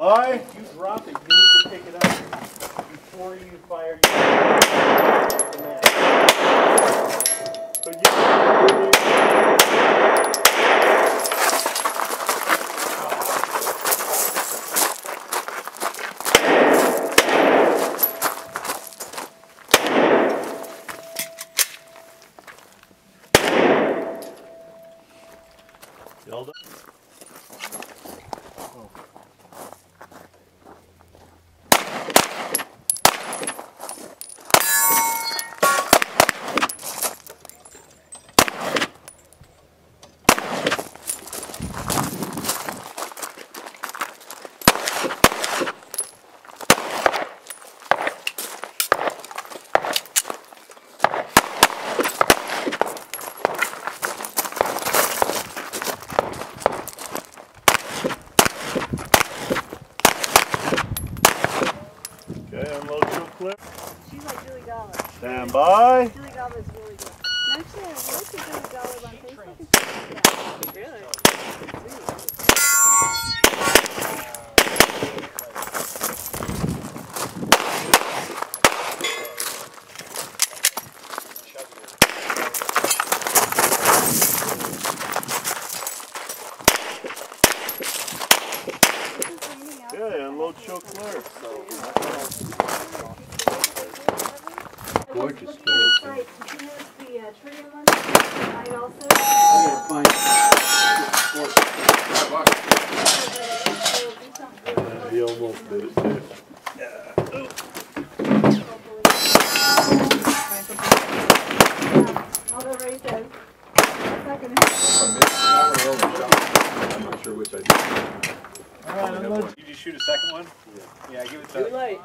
Aye. You drop it, you need to pick it up before you fire. So you. Zelda. Okay, unload your clip. She's like Julie Garland. Stand by. Julie Garland's really good. Actually, I wrote to Julie Garland on Facebook and stuff like that. Really? Okay, unload your clear. Gorgeous clear. the uh, trigger one. I also. He almost did it too. I'll go right there. Second. I'm not sure which I did. Did you shoot a second one? Yeah, give it to. Too late.